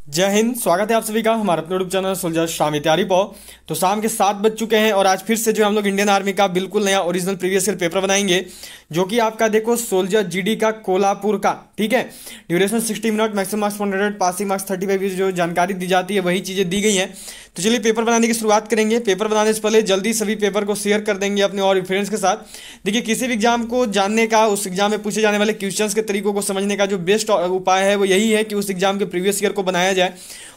जय हिंद, स्वागत है आप सभी का हमारे अपने यूट्यूब चैनल सोल्जर शामी तैयारी पो तो शाम के सात बज चुके हैं और आज फिर से जो हम लोग इंडियन आर्मी का बिल्कुल नया ओरिजिनल प्रीवियस ईयर पेपर बनाएँगे, जो कि आपका देखो सोल्जर जीडी का कोल्हापुर का, ठीक है? Duration sixty minute maximum marks hundred passing marks thirty five जो जानकारी दी जाती है, वही चीज़ें दी गई हैं। तो चलिए पेपर बनाने की शुरुआत करेंगे। पेपर बनाने से पहले जल्दी सभी पेपर को शेयर कर देंगे अपने और फ्रेंड्स के साथ। देखिए, किसी भी एग्ज़ाम को जानने का, उस एग्ज़ाम में पूछे जाने वाले क्वेश्चंस के तरीकों को समझने का जो बेस्ट उपाय है, वो यही है कि उस एग्ज़ाम के प्रीवियस ईयर को बनाया जाए।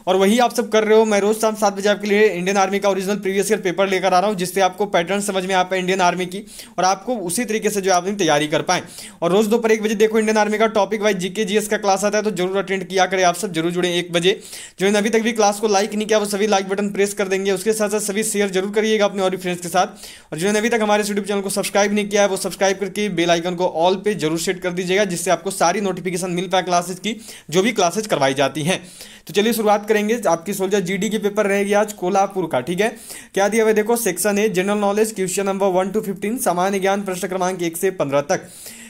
और वही आप सब कर रहे हो। मैं रोज शाम सात बजे आपके लिए इंडियन आर्मी का ओरिजिनल प्रीवियस ईयर पेपर लेकर आ रहा हूँ, जिससे आपको पैटर्न समझ में आ पाए इंडियन आर्मी की और आपको उसी तरीके से जो आप तैयारी कर पाए। और रोज दोपहर एक बजे देखो इंडियन आर्मी का टॉपिक वाइज जीके जीएस का क्लास आता है तो ज़रूर अटेंड किया करें आप सब, ज़रूर जुड़े एक बजे। जो अभी तक भी क्लास को लाइक नहीं किया, वो सभी लाइक बटन प्रेस कर देंगे, उसके साथ साथ सभी शेयर ज़रूर करिएगा अपने और फ्रेंड्स के साथ। और जिन्होंने अभी तक हमारे यूट्यूब चैनल को सब्सक्राइब नहीं किया है, वो सब्सक्राइब करके बेल आइकन को ऑल पे ज़रूर सेट कर दीजिएगा, जिससे आपको सारी नोटिफिकेशन मिल पाए क्लासेज की, जो भी क्लासेज करवाई जाती हैं। तो चलिए शुरुआत करेंगे। आपकी सोल्जर जीडी की पेपर रहेगी आज, कोल्हापुर का, ठीक है? क्या दिया हुआ देखो सेक्शन है general knowledge question number one to fifteen सामान्य ज्ञान, प्रश्न क्रमांक एक से पंद्रह तक।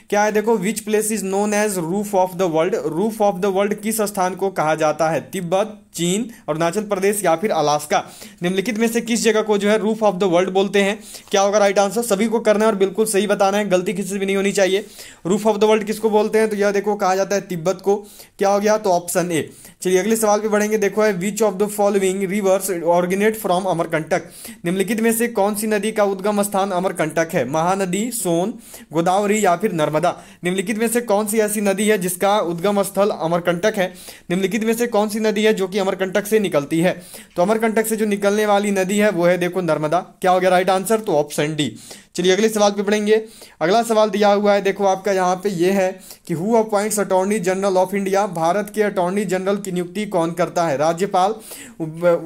क्या है? देखो which place is known as roof of the world roof of the world किस स्थान को कहा जाता है? तिब्बत चीन, अरुणाचल प्रदेश या फिर अलास्का। निम्नलिखित में से किस जगह को जो है रूफ ऑफ़ द वर्ल्ड बोलते हैं? क्या होगा राइट आंसर सभी को करना है और बिल्कुल सही बताना है। गलती किसी से भी नहीं होनी चाहिए। रूफ ऑफ़ द वर्ल्ड किसको बोलते हैं? तो यह देखो, कहा जाता है तिब्बत को। क्या हो गया? तो ऑप्शन ए चलिए, अगले सवाल पे बढ़ेंगे। देखो है which of the following rivers originate from Amarkantak? निम्नलिखित में से कौन सी नदी का उद्गम स्थान अमरकंटक है? महानदी, सोन, गोदावरी या फिर नर्मदा? निम्नलिखित में से कौन सी ऐसी नदी है जिसका उद्गम स्थल अमरकंटक है? निम्नलिखित में से कौन सी नदी है जो कि अमरकंटक से निकलती है। तो अमरकंटक से जो निकलने वाली नदी है, वो है देखो नर्मदा। क्या हो गया? राइट आंसर तो ऑप्शन डी चलिए, अगले सवाल पे पढ़ेंगे अगला सवाल दिया हुआ है, देखो आपका यहाँ पे ये है कि who appoints attorney general of India Bharat के अटॉर्नी जनरल की नियुक्ति कौन करता है? राज्यपाल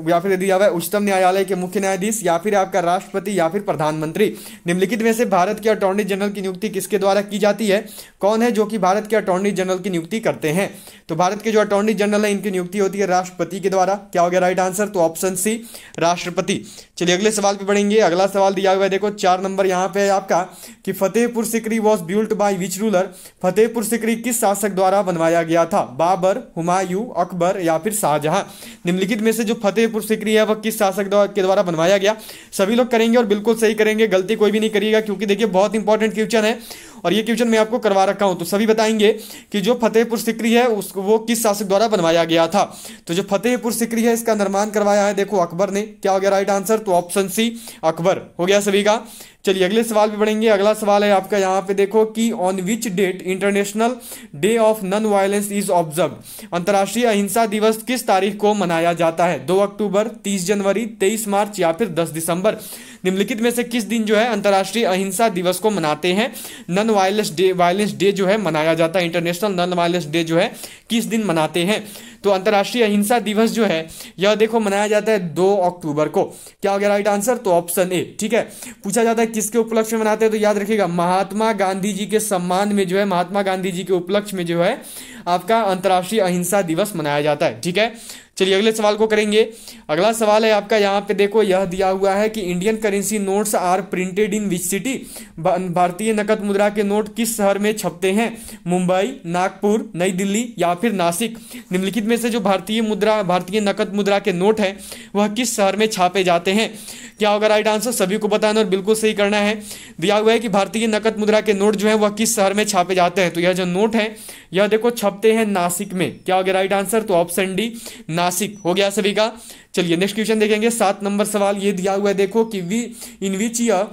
या फिर दिया हुआ है उच्चतम न्यायालय के मुख्य न्यायाधीश, या फिर आपका राष्ट्रपति, या फिर प्रधानमंत्री। निम्नलिखित में से भारत के अटॉर्नी जनरल की नियुक्ति किसके द्वारा की जाती है? कौन है जो कि भारत के अटॉर्नी जनरल की नियुक्ति करते हैं? तो भारत के जो अटॉर्नी जनरल है, इनकी नियुक्ति होती है राष्ट्रपति के द्वारा। क्या हो गया राइट आंसर तो ऑप्शन सी राष्ट्रपति। चलिए, अगले सवाल पे पढ़ेंगे अगला सवाल दिया हुआ है, देखो, चार नंबर यहाँ पे है आपका कि Fatehpur Sikri was built by which ruler Fatehpur Sikri किस शासक द्वारा बनवाया गया था? बाबर, हुमायूं, अकबर या फिर शाहजहां? निम्नलिखित में से जो फतेहपुर सिकरी है, वह किस शासक के द्वारा बनवाया गया? सभी लोग करेंगे और बिल्कुल सही करेंगे, गलती कोई भी नहीं करिएगा, क्योंकि देखिए, बहुत इंपॉर्टेंट क्वेश्चन है, और ये क्वेश्चन मैं आपको करवा रखा हूँ। तो सभी बताएँगे कि जो फतेहपुर सिकरी है, उसको, वो किस शासक द्वारा बनवाया गया था? तो जो फतेहपुर सिकरी है, इसका निर्माण करवाया है, देखो, अकबर ने। क्या हो गया राइट आंसर तो ऑप्शन सी अकबर। हो गया सभी का? चलिए, अगले सवाल पे बढ़ेंगे। अगला सवाल है आपका यहाँ पे देखो कि on which date international day of non violence is observe अंतर्राष्ट्रीय अहिंसा दिवस किस तारीख को मनाया जाता है? दो अक्टूबर, तीस जनवरी, तेईस मार्च या फिर दस दिसंबर? निम्नलिखित में से किस दिन जो है अंतर्राष्ट्रीय अहिंसा दिवस को मनाते हैं? Non violence day violence day जो है मनाया जाता है। इंटरनेशनल नॉन वायलेंस डे जो है किस दिन मनाते हैं? तो अंतर्राष्ट्रीय अहिंसा दिवस जो है, यह देखो मनाया जाता है दो अक्टूबर को। क्या हो गया राइट आंसर तो ऑप्शन ए ठीक है? पूछा जाता है किसके उपलक्ष्य में मनाते हैं तो याद रखिएगा, महात्मा गांधी जी के सम्मान में जो है, महात्मा गांधी जी के उपलक्ष्य में जो है, आपका अंतर्राष्ट्रीय अहिंसा दिवस मनाया जाता है, ठीक है? चलिए, अगले सवाल को करेंगे। अगला सवाल है आपका, यहाँ पे देखो, यह दिया हुआ है कि Indian currency notes are printed in which city भारतीय नकद मुद्रा के नोट किस शहर में छपते हैं? मुंबई, नागपुर, नई दिल्ली या फिर नासिक? निम्नलिखित में से जो भारतीय मुद्रा, भारतीय नकद मुद्रा के नोट है, वह किस शहर में छापे जाते हैं? क्या होगा राइट आंसर सभी को बताना और बिल्कुल सही करना है। दिया हुआ है कि भारतीय नकद मुद्रा के नोट जो है, वह किस शहर में छापे जाते हैं? तो यह जो नोट है, यह देखो, छपते हैं नासिक में। क्या हो गया राइट आंसर तो ऑप्शन डी नासिक। हो गया सभी का। चलिए नेक्स्ट क्वेश्चन देखेंगे। सात नंबर सवाल ये दिया हुआ है, देखो कि we in which year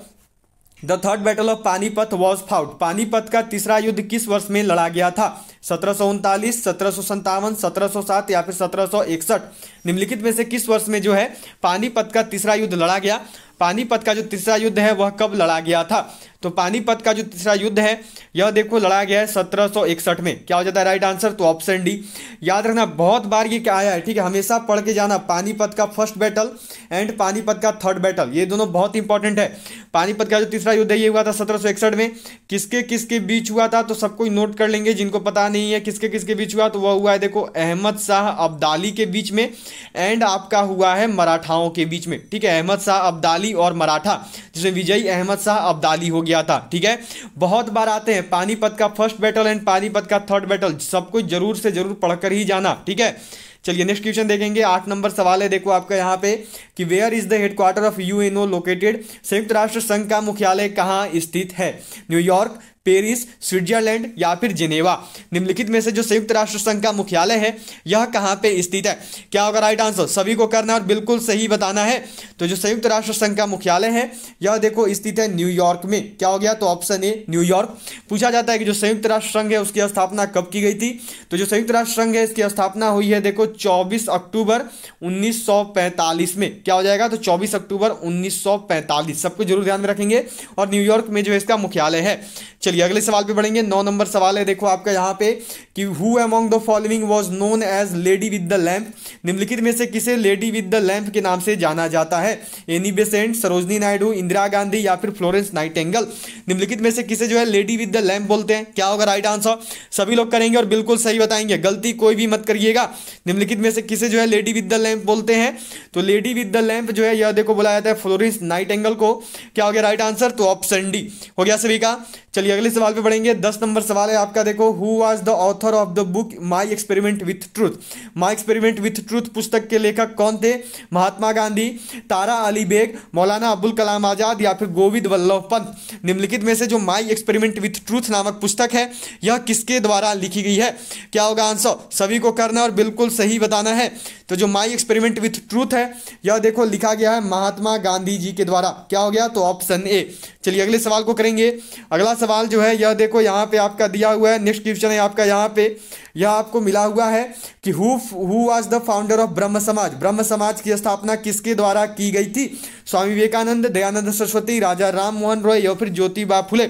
the third battle of Panipat was fought Panipat का तीसरा युद्ध किस वर्ष में लड़ा गया था? सत्रह सौ उनतालीस, सत्रह सौ संतावन सत्रह सौ सात या फिर सत्रह सौ इकसठ? निम्नलिखित में से किस वर्ष में जो है पानीपत का तीसरा युद्ध लड़ा गया? पानीपत का जो तीसरा युद्ध है, वह कब लड़ा गया था? तो पानीपत का जो तीसरा युद्ध है, यह देखो लड़ा गया है सत्रह में। क्या हो जाता है? राइट आंसर तो ऑप्शन डी याद रखना, बहुत बार ये क्या आया है, ठीक है? हमेशा पढ़ के जाना, पानीपत का फ़र्स्ट बैटल एंड पानीपत का थर्ड बैटल ये दोनों बहुत इंपॉर्टेंट है। पानीपत का जो तीसरा युद्ध है, ये हुआ था सत्रह में। किसके किसके बीच हुआ था तो सबको नोट कर लेंगे, जिनको पता नहीं है किसके किसके बीच हुआ तो वह हुआ है देखो अहमद शाह अब्दाली के बीच में एंड आपका हुआ है मराठाओं के बीच में, ठीक है? अहमद शाह अब्दाली और मराठा, जिसमें विजयी अहमद शाह अब्दाली हो गया था, ठीक है? बहुत बार आते हैं, पानीपत का फ़र्स्ट बैटल एंड पानीपत का थर्ड बैटल सबको ज़रूर से ज़रूर पढ़कर ही जाना, ठीक है? चलिए नेक्स्ट क्वेश्चन देखेंगे, आठ नंबर सवाल है, देखो आपका यहाँ पे, कि where is the headquarter of UNO located संयुक्त राष्ट्र संघ का मुख्यालय कहाँ स्थित है? न्यूयॉर्क पेरिस, स्विट्जरलैंड या फिर जिनेवा। निम्नलिखित में से जो संयुक्त राष्ट्र संघ का मुख्यालय है, यह कहाँ पे स्थित है? क्या होगा राइट आंसर सभी को करना और बिल्कुल सही बताना है। तो जो संयुक्त राष्ट्र संघ का मुख्यालय है, यह देखो स्थित है न्यूयॉर्क में। क्या हो गया? तो ऑप्शन ए न्यूयॉर्क पूछा जाता है कि जो संयुक्त राष्ट्र संघ है, उसकी स्थापना कब की गई थी? तो जो संयुक्त राष्ट्र संघ है, इसकी स्थापना हुई है, देखो, चौबीस अक्टूबर उन्नीस सौ पैंतालीस में। क्या हो जाएगा? तो चौबीस अक्टूबर उन्नीस सौ पैंतालीस। सबको ज़रूर ध्यान में रखेंगे। और न्यूयॉर्क में जो इसका मुख्यालय है। चलिए अगले सवाल पे बढ़ेंगे। नौ नंबर सवाल है, देखो आपका यहाँ पे कि who among the following was known as lady with the lamp निम्नलिखित में से किसे लेडी विद द लैंप के नाम से जाना जाता है? एनी बेसेंट सरोजनी नायडू, इंदिरा गांधी या फिर फ्लोरेंस नाइटेंगल निम्नलिखित में से किसे जो है लेडी विद द लैंप बोलते हैं? क्या होगा राइट आंसर सभी लोग करेंगे और बिल्कुल सही बताएँगे। गलती कोई भी मत करिएगा। निम्नलिखित में से किसे जो है लेडी विद द लैंप बोलते हैं? तो लेडी विद द लैंप जो है, यह देखो बुलाया जाता है फ्लोरेंस नाइटेंगल को। क्या हो गया राइट आंसर तो ऑप्शन डी हो गया सभी का। चलिए, अगले सवाल पे बढ़ेंगे। दस नंबर सवाल है आपका। देखो who was the author of the book my experiment with truth my experiment with truth पुस्तक के लेखक कौन थे? महात्मा गांधी, तारा अली बेग, मौलाना अब्दुल कलाम आज़ाद या फिर गोविंद वल्लभ पंत? निम्नलिखित में से जो माई एक्सपेरिमेंट विथ ट्रूथ नामक पुस्तक है, यह किसके द्वारा लिखी गई है? क्या होगा आंसर सभी को करना और बिल्कुल सही बताना है। तो जो माई एक्सपेरिमेंट विथ ट्रूथ है, यह देखो, लिखा गया है महात्मा गांधी जी के द्वारा। क्या हो गया? तो ऑप्शन ए चलिए अगले सवाल को करेंगे। अगला सवाल जो है, यह देखो यहाँ पे आपका दिया हुआ है नेक्स्ट क्वेश्चन है आपका यहाँ पे। यह आपको मिला हुआ है कि who who was the founder of Brahmo Samaj Brahmo समाज की स्थापना किसके द्वारा की गई थी? स्वामी विवेकानंद, दयानंद सरस्वती, राजा राम मोहन रॉय या फिर ज्योतिबा फुले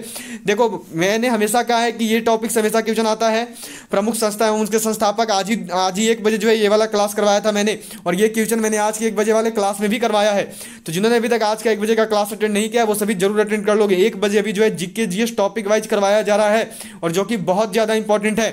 देखो, मैंने हमेशा कहा है कि ये टॉपिक हमेशा क्वेश्चन आता है? प्रमुख संस्था है उनके संस्थापक आज ही आज ही एक बजे जो है ये वाला क्लास करवाया था मैंने। और ये क्वेश्चन मैंने आज के एक बजे वाले क्लास में भी करवाया है। तो जिन्होंने अभी तक आज का एक बजे का क्लास अटेंड नहीं किया, वो सभी ज़रूर अटेंड कर लोगे। एक बजे अभी जो है जीके जीएस टॉपिक वाइज करवाया जा रहा है और जो कि बहुत ज़्यादा इंपॉर्टेंट है।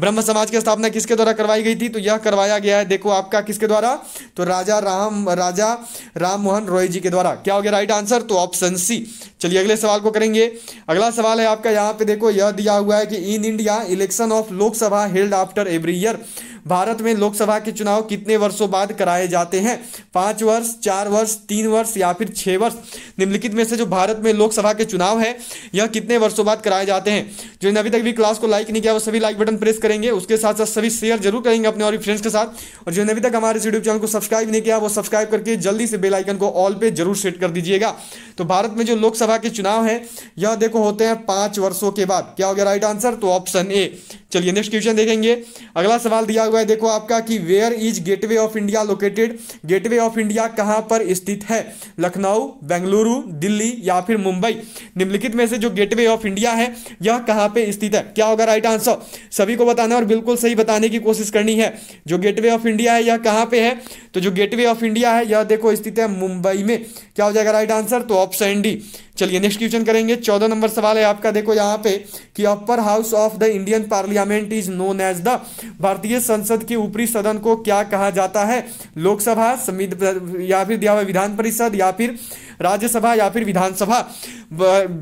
ब्रह्म समाज की स्थापना किसके द्वारा करवाई गई थी? तो यह करवाया गया है। देखो आपका किसके द्वारा? तो राजा राम राजा राम मोहन रॉय जी के द्वारा। क्या हो गया राइट आंसर तो ऑप्शन सी चलिए अगले सवाल को करेंगे। अगला सवाल है आपका। यहाँ पे देखो, यह दिया हुआ है कि in India election of Lok Sabha held after every year Bharat में लोकसभा के चुनाव कितने वर्षों बाद कराए जाते हैं? पाँच वर्ष, चार वर्ष, तीन वर्ष या फिर छह वर्ष? निम्नलिखित में से जो भारत में लोकसभा के चुनाव है, यह कितने वर्षों बाद कराए जाते हैं? जो अभी तक भी क्लास को लाइक नहीं किया, वो सभी लाइक बटन प्रेस करेंगे। उसके साथ साथ सभी शेयर ज़रूर करेंगे अपने और फ्रेंड्स के साथ। और जो अभी तक हमारे यूट्यूब चैनल को सब्सक्राइब नहीं किया, वो सब्सक्राइब करके जल्दी से बेलाइकन को ऑल पे ज़रूर सेट कर दीजिएगा। तो भारत में जो लोकसभा के चुनाव है, यह देखो होते हैं पाँच वर्षों के बाद। क्या हो गया? राइट आंसर तो ऑप्शन ए चलिए नेक्स्ट क्वेश्चन देखेंगे। अगला सवाल दिया हुआ है, देखो आपका कि where is gateway of India located gateway of India कहाँ पर स्थित है? लखनऊ, बेंगलुरु, दिल्ली या फिर मुंबई? निम्नलिखित में से जो गेटवे ऑफ़ इंडिया है, यह कहाँ पे स्थित है? क्या होगा राइट आंसर सभी को बताना और बिल्कुल सही बताने की कोशिश करनी है। जो गेटवे ऑफ़ इंडिया है, यह कहाँ पे है? तो जो गेटवे ऑफ़ इंडिया है, यह देखो स्थित है मुंबई में। क्या हो जाएगा राइट आंसर तो ऑप्शन डी चलिए नेक्स्ट क्वेश्चन करेंगे। चौदह नंबर सवाल है आपका। देखो यहाँ पे कि upper house of the Indian parliament is known as the भारतीय संसद के ऊपरी सदन को क्या कहा जाता है? लोकसभा या फिर दिया हुआ विधान परिषद, या फिर राज्यसभा या फिर विधानसभा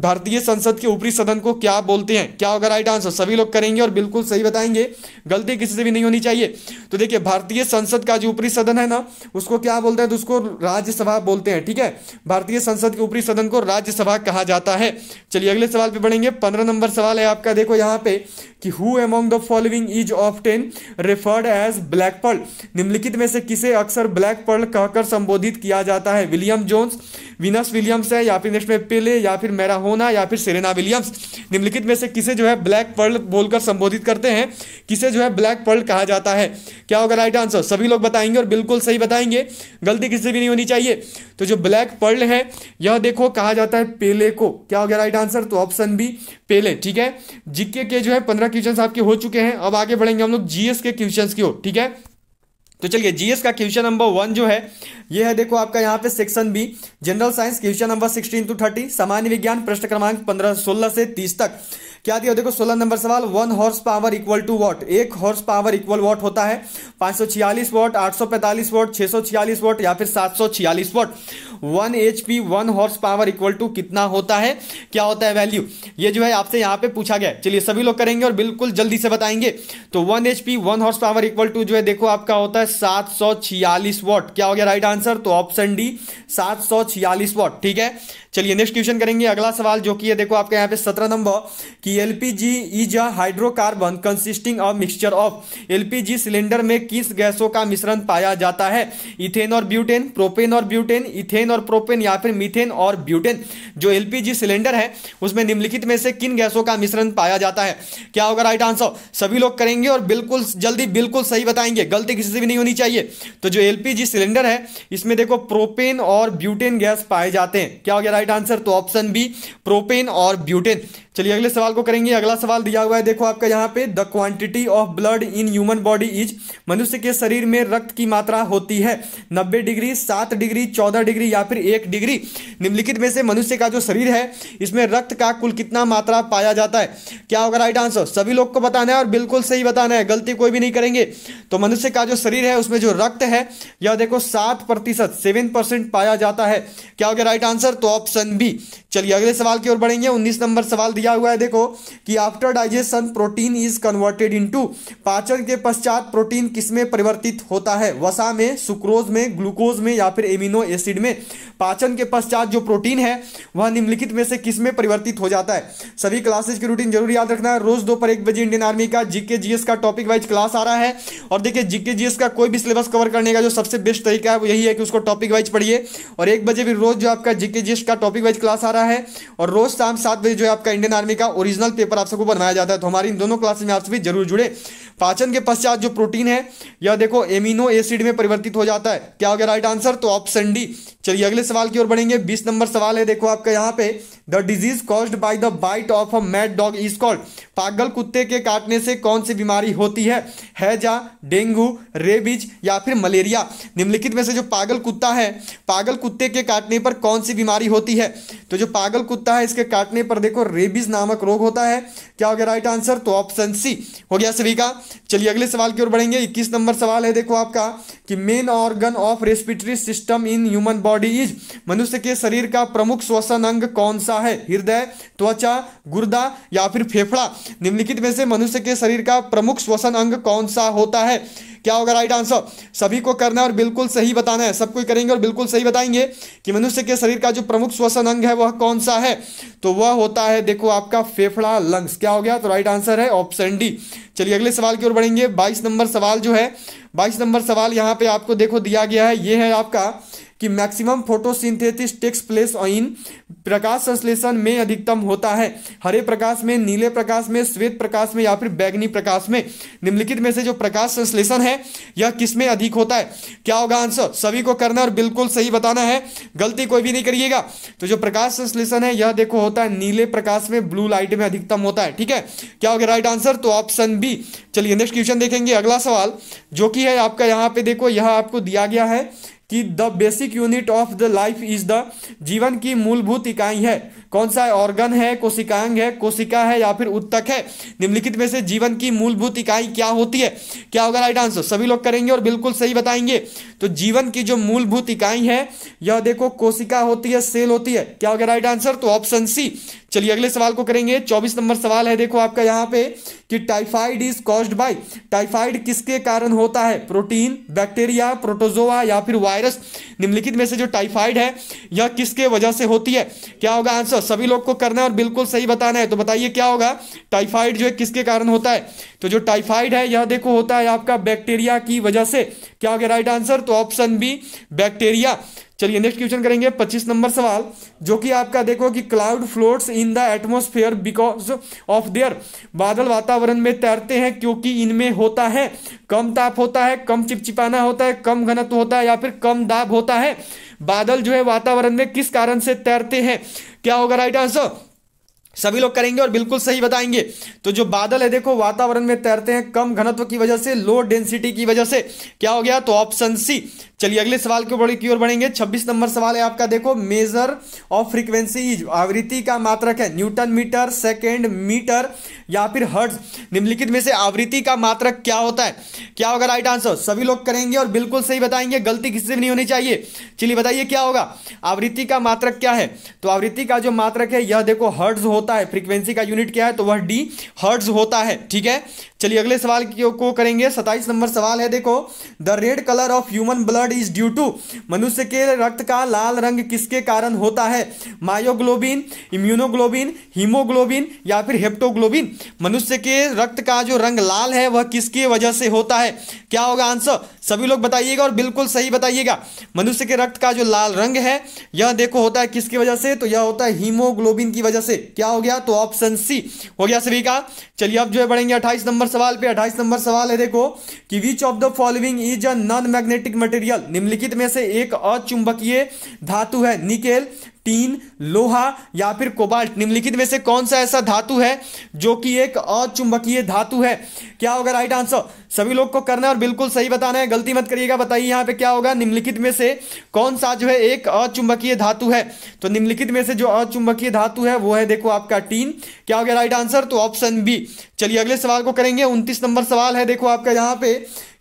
भारतीय संसद के ऊपरी सदन को क्या बोलते हैं? क्या होगा राइट आंसर सभी लोग करेंगे और बिल्कुल सही बताएँगे। गलती किसी से भी नहीं होनी चाहिए। तो देखिए, भारतीय संसद का जो ऊपरी सदन है ना, उसको क्या बोलते हैं? तो उसको राज्यसभा बोलते हैं, ठीक है? भारतीय संसद के ऊपरी सदन को राज्यसभा कहा जाता है। चलिए, अगले सवाल पे बढ़ेंगे। पंद्रह नंबर सवाल है आपका। देखो यहाँ पे कि who among the following is often referred as black pearl निम्नलिखित में से किसे अक्सर ब्लैक पर्ल कहकर संबोधित किया जाता है? विलियम जोन्स विनस विलियम्स है, या फिर नेक्स्ट में पेले या फिर मैराहोना या फिर सेरेना विलियम्स निम्नलिखित में से किसे जो है ब्लैक पर्ल बोलकर संबोधित करते हैं? किसे जो है ब्लैक पर्ल कहा जाता है? क्या होगा राइट आंसर सभी लोग बताएँगे और बिल्कुल सही बताएँगे। गलती किसी भी नहीं होनी चाहिए। तो जो ब्लैक पर्ल है, यह देखो, कहा जाता है पेले को। क्या हो गया राइट आंसर तो ऑप्शन बी पेले ठीक है? जीके के जो है पंद्रह क्वेश्चन आपके हो चुके हैं। अब आगे बढ़ेंगे हम लोग जीएस के क्वेश्चन की हो ठीक है? तो चलिए जीएस का क्वेश्चन नंबर वन जो है, ये है देखो आपका यहाँ पे section B general science question number sixteen to thirty सामान्य विज्ञान प्रश्न क्रमांक पंद्रह सोलह से तीस तक। क्या दिया? देखो, सोलह नंबर सवाल one horse power equal to watt एक हॉर्स पावर इक्वल वॉट होता है? पाँच सौ छियालीस वॉट आठ सौ पैंतालीस वॉट छह सौ छियालीस वॉट या फिर सात सौ छियालीस watt one H P one horse power equal to कितना होता है? क्या होता है वैल्यू ये जो है, आपसे यहाँ पे पूछा गया चलिए, सभी लोग करेंगे और बिल्कुल जल्दी से बताएँगे। तो one H P one horse power equal to जो है, देखो, आपका होता है सात सौ छियालीस वॉट क्या हो गया राइट आंसर तो ऑप्शन डी सात सौ छियालीस वॉट ठीक है? चलिए नेक्स्ट क्वेश्चन करेंगे। अगला सवाल जो कि है, देखो, आपके यहाँ पे सत्रह नंबर, कि LPG is a hydrocarbon consisting of mixture of LPG cylinder में किस गैसों का मिश्रण पाया जाता है? इथेन और ब्यूटेन, प्रोपेन और ब्यूटेन, इथेन और प्रोपेन या फिर मीथेन और ब्यूटेन। जो एलपीजी सिलेंडर है, उसमें निम्नलिखित में से किन गैसों का मिश्रण पाया जाता है? क्या होगा राइट आंसर सभी लोग करेंगे और बिल्कुल जल्दी बिल्कुल सही बताएँगे। गलती किसी से भी नहीं होनी चाहिए। तो जो एलपीजी सिलेंडर है, इसमें देखो प्रोपेन और ब्यूटेन गैस पाए जाते हैं। क्या हो गया राइट आंसर तो ऑप्शन बी प्रोपेन और ब्यूटेन। चलिए, अगले सवाल को करेंगे। अगला सवाल दिया हुआ है, देखो आपका यहाँ पे the quantity of blood in human body is मनुष्य के शरीर में रक्त की मात्रा होती है। 90 डिग्री 7 डिग्री 14 डिग्री या फिर एक डिग्री। निम्नलिखित में से मनुष्य का जो शरीर है, इसमें रक्त का कुल कितना मात्रा पाया जाता है? क्या होगा राइट आंसर सभी लोग को बताना है और बिल्कुल सही बताना है। गलती कोई भी नहीं करेंगे। तो मनुष्य का जो शरीर है, उसमें जो रक्त है, यह देखो सात प्रतिशत, सेवन परसेंट पाया जाता है। क्या हो गया राइट आंसर तो ऑप्शन बी चलिए, अगले सवाल की ओर बढ़ेंगे। उन्नीस नंबर सवाल दिया हुआ है, देखो, कि after digestion protein is converted into पाचन के पश्चात प्रोटीन किसमें परिवर्तित होता है? वसा में सुक्रोज में ग्लूकोज में या फिर एमिनो एसिड में। पाचन के पश्चात जो प्रोटीन है, वह निम्नलिखित में से किसमें परिवर्तित हो जाता है? सभी क्लासेज की रूटीन ज़रूर याद रखना है। रोज दोपहर एक बजे इंडियन आर्मी का जीके जीएस का टॉपिक वाइज क्लास आ रहा है। और देखिए जीके जीएस का कोई भी सिलेबस कवर करने का जो सबसे बेस्ट तरीका है, वो यही है कि उसको टॉपिक वाइज पढ़िए। और एक बजे भी रोज जो आपका जीके जीएस का टॉपिक वाइज क्लास आ रहा है। और रोज शाम सात बजे जो है आपका इंडियन आर्मी का ओरिजिनल पेपर आप सबको बनवाया जाता है। तो हमारी इन दोनों क्लासेस में आप सभी ज़रूर जुड़े। पाचन के पश्चात जो प्रोटीन है, यह देखो एमिनो एसिड में परिवर्तित हो जाता है। क्या हो गया राइट आंसर तो ऑप्शन डी चलिए, अगले सवाल की ओर बढ़ेंगे। बीस नंबर सवाल है, देखो आपका यहाँ पे। The disease caused by the bite of a mad dog is called पागल कुत्ते के काटने से कौन सी बीमारी होती है? हैजा डेंगू रेबीज या फिर मलेरिया निम्नलिखित में से जो पागल कुत्ता है, पागल कुत्ते के काटने पर कौन सी बीमारी होती है? तो जो पागल कुत्ता है, इसके काटने पर देखो रेबीज नामक रोग होता है। क्या हो गया राइट आंसर तो ऑप्शन सी हो गया सभी का। चलिए अगले सवाल की ओर बढ़ेंगे। इक्कीस नंबर सवाल है देखो आपका कि main organ of respiratory system in human body is मनुष्य के शरीर का प्रमुख श्वसन अंग कौन सा है? हृदय, त्वचा, गुर्दा या फिर फेफड़ा? निम्नलिखित में से मनुष्य के शरीर का प्रमुख श्वसन अंग कौन सा होता है? क्या होगा राइट आंसर सभी को करना है और बिल्कुल सही बताना है। सब कोई करेंगे और बिल्कुल सही बताएँगे कि मनुष्य के शरीर का जो प्रमुख श्वसन अंग है, वह कौन सा है? तो वह होता है, देखो आपका फेफड़ा लंग्स क्या हो गया? तो राइट आंसर है ऑप्शन डी चलिए अगले सवाल की ओर बढ़ेंगे। बाईस नंबर सवाल जो है, बाईस नंबर सवाल यहाँ पे आपको देखो दिया गया है। ये है आपका कि maximum photosynthesis takes place in प्रकाश संश्लेषण में अधिकतम होता है। हरे प्रकाश में, नीले प्रकाश में, श्वेत प्रकाश में या फिर बैगनी प्रकाश में। निम्नलिखित में से जो प्रकाश संश्लेषण है, यह किसमें अधिक होता है? क्या होगा आंसर? सभी को करना और बिल्कुल सही बताना है। गलती कोई भी नहीं करिएगा। तो जो प्रकाश संश्लेषण है, यह देखो होता है, नीले प्रकाश में, ब्लू लाइट में अधिकतम होता है। ठीक है? क्या होगा राइट आंसर? तो ऑप्शन बी। चलिए, नेक्स्ट क्वेश्चन देखेंगे। अगला सवाल, जो कि है आपका यहाँ पे देखो, यह आपको दिया गया है कि the basic unit of the life is the जीवन की मूलभूत इकाई है। कौन सा ऑर्गन है, कोशिकांग है, कोशिका है या फिर उत्तक है? निम्नलिखित में से जीवन की मूलभूत इकाई क्या होती है? क्या होगा राइट आंसर सभी लोग करेंगे और बिल्कुल सही बताएँगे। तो जीवन की जो मूलभूत इकाई है, यह देखो कोशिका होती है, सेल होती है। क्या होगा राइट आंसर तो ऑप्शन सी चलिए अगले सवाल को करेंगे। चौबीस नंबर सवाल है, देखो आपका यहाँ पे कि typhoid is caused by typhoid किसके कारण होता है? प्रोटीन बैक्टीरिया प्रोटोजोआ या फिर वायरस निम्नलिखित में से जो टाइफाइड है, यह किसके वजह से होती है? क्या होगा आंसर सभी लोग को करना है और बिल्कुल सही बताना है। तो बताइए क्या होगा? टाइफाइड जो है, किसके कारण होता है? तो जो टाइफाइड है, यह देखो, होता है आपका बैक्टीरिया की वजह से। क्या हो गया? Right answer? तो ऑप्शन बी, बैक्टीरिया। चलिए नेक्स्ट क्वेश्चन करेंगे 25 नंबर सवाल, जो कि आपका देखो कि cloud floats in the atmosphere because of their बादल वातावरण में तैरते हैं क्योंकि इनमें होता है, कम ताप होता है, कम चिपचिपाना होता है, कम घनत्व होता है या फिर कम दाब होता है। बादल जो है वातावरण में किस कारण से तैरते हैं? क्या होगा राइट आंसर सभी लोग करेंगे और बिल्कुल सही बताएँगे। तो जो बादल है, देखो, वातावरण में तैरते हैं, कम घनत्व की वजह से लो डेंसिटी की वजह से। क्या हो गया? तो ऑप्शन सी चलिए, अगले सवाल के बड़ी की ओर बढ़ेंगे। 26 नंबर सवाल है आपका, देखो मेजर ऑफ़ फ्रीक्वेंसी आवृत्ति का मात्रक है। न्यूटन मीटर सेकेंड मीटर या फिर हर्ट्ज निम्नलिखित में से आवृत्ति का मात्रक क्या होता है? क्या होगा राइट आंसर सभी लोग करेंगे और बिल्कुल सही बताएँगे। गलती किसी से नहीं होनी चाहिए। चलिए, बताइए, क्या होगा? आवृत्ति का मात्रक क्या है? तो आवृत्ति का जो मात्रक है, यह देखो हर्ट्ज होता है फ्रीक्वेंसी का यूनिट क्या है? तो वह डी हर्ट्ज होता है ठीक है? चलिए, अगले सवाल को करेंगे। सताइस नंबर सवाल है, देखो, the red colour of human blood is due to मनुष्य के रक्त का लाल रंग किसके कारण होता है? मायोग्लोबिन, इम्यूनोग्लोबिन, हीमोग्लोबिन या फिर हेप्टोग्लोबिन? मनुष्य के रक्त का जो रंग लाल है, वह किसकी वजह से होता है? क्या होगा आंसर? सभी लोग बताइएगा और बिल्कुल सही बताइएगा। मनुष्य के रक्त का जो लाल रंग है, यह देखो होता है किसकी वजह से? तो यह होता है हीमोग्लोबिन की वजह से। क्या हो गया? तो ऑप्शन सी हो गया सभी का। चलिए, अब जो है बढ़ेंगे अट्ठाईस नंबर सवाल पे अट्ठाईस नंबर सवाल है, देखो, कि which of the following is a non magnetic material निम्नलिखित में से एक अचुंबकीय धातु है, निकेल। टीन, लोहा या फिर कोबाल्ट। निम्नलिखित में से कौन सा ऐसा धातु है जो कि एक अचुंबकीय धातु है? क्या होगा राइट आंसर सभी लोग को करना है और बिल्कुल सही बताना है। गलती मत करिएगा। बताइए यहाँ पे क्या होगा? निम्नलिखित में से कौन सा जो है एक अचुंबकीय धातु है? तो निम्नलिखित में से जो अचुंबकीय धातु है, वो है देखो आपका टीन। क्या हो गया राइट आंसर तो ऑप्शन बी चलिए अगले सवाल को करेंगे। उनतीस नंबर सवाल है देखो आपका यहाँ पे।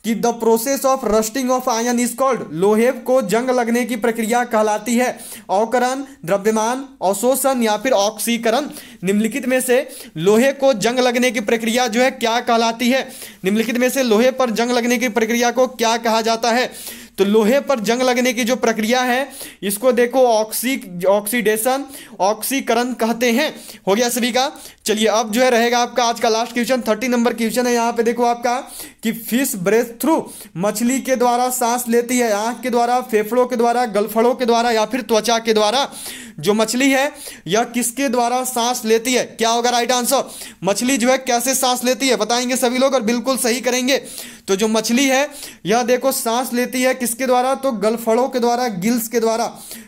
कि the process of rusting of iron is called लोहे को जंग लगने की प्रक्रिया कहलाती है। अवकरण, द्रव्यमान, अवशोषण या फिर ऑक्सीकरण। निम्नलिखित में से लोहे को जंग लगने की प्रक्रिया जो है क्या कहलाती है? निम्नलिखित में से लोहे पर जंग लगने की प्रक्रिया को क्या कहा जाता है? तो लोहे पर जंग लगने की जो प्रक्रिया है, इसको देखो ऑक्सी, ऑक्सीडेशन, ऑक्सीकरण कहते हैं। हो गया सभी का। चलिए, अब जो है रहेगा आपका आज का last question thirty number question है यहाँ पे। देखो आपका, कि फ़िश ब्रेथ थ्रू मछली के द्वारा सांस लेती है, आँख के द्वारा, फेफड़ों के द्वारा, गलफड़ों के द्वारा, या फिर त्वचा के द्वारा। जो मछली है, यह किसके द्वारा सांस लेती है? क्या होगा राइट आंसर मछली जो है कैसे सांस लेती है? बताएँगे सभी लोग और बिल्कुल सही करेंगे। तो जो मछली है, यह देखो सांस लेती है किसके द्वारा? तो गलफड़ों के द्वारा गिल्स के द्वारा।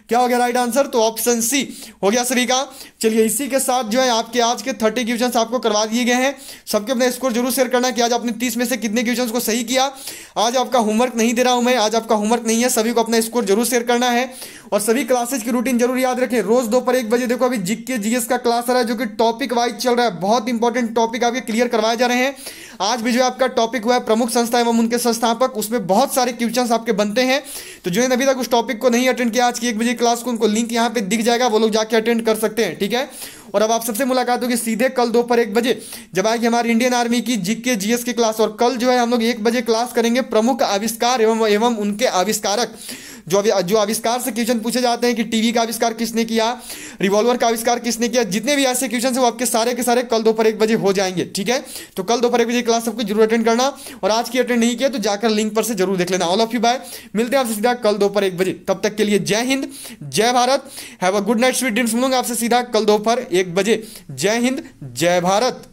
क्या हो गया राइट आंसर तो ऑप्शन सी हो गया, सभी का। चलिए, इसी के साथ जो है आपके आज के थर्टी क्वेश्चन आपको करवा दिए गए हैं। सबके अपने स्कोर ज़रूर शेयर करना कि आज आपने तीस में से कितने क्वेश्चन को सही किया। आज आपका होमवर्क नहीं दे रहा हूँ मैं, आज आपका होमवर्क नहीं है, सभी को अपना स्कोर ज़रूर शेयर करना है। और सभी क्लासेज की रूटीन ज़रूर याद रखें। रोज दोपहर एक बजे देखो अभी जीके जीएस का क्लास आ रहा है जो कि टॉपिक वाइज चल रहा है। बहुत इंपॉर्टेंट टॉपिक आपके क्लियर करवाए जा रहे हैं। आज भी जो आपका टॉपिक हुआ है प्रमुख संस्था एवं उनके संस्थापक, उसमें बहुत सारे क्वेश्चन आपके बनते हैं। तो जो अभी तक उस टॉपिक को नहीं अटेंड किया, आज की एक बजे क्लास को उनको लिंक यहाँ पे दिख जाएगा, वो लोग जाके अटेंड कर सकते हैं, ठीक है? और अब आप सबसे मुलाकात होगी सीधे कल दोपहर एक बजे, जब आएगी हमारी इंडियन आर्मी की जीके जीएस की क्लास और कल जो है हम लोग एक बजे क्लास करेंगे प्रमुख आविष्कार एवं एवं उनके आविष्कारक। जो अभी, जो आविष्कार से क्वेश्चन पूछे जाते हैं कि टीवी का आविष्कार किसने किया रिवॉल्वर का आविष्कार किसने किया, जितने भी ऐसे क्वेश्चन है वो आपके सारे के सारे कल दोपहर एक बजे हो जाएँगे, ठीक है? तो कल दोपहर एक बजे क्लास सबको ज़रूर अटेंड करना और आज की अटेंड नहीं किया तो जाकर लिंक पर से ज़रूर देख लेना। ऑल ऑफ़ यू बाय मिलते हैं आपसे सीधा कल दोपहर एक बजे। तब तक के लिए जय हिंद, जय Bharat. Have a good night sweet dreams मिलूँगा आपसे सीधा कल दोपहर एक बजे। जय हिंद, जय भारत।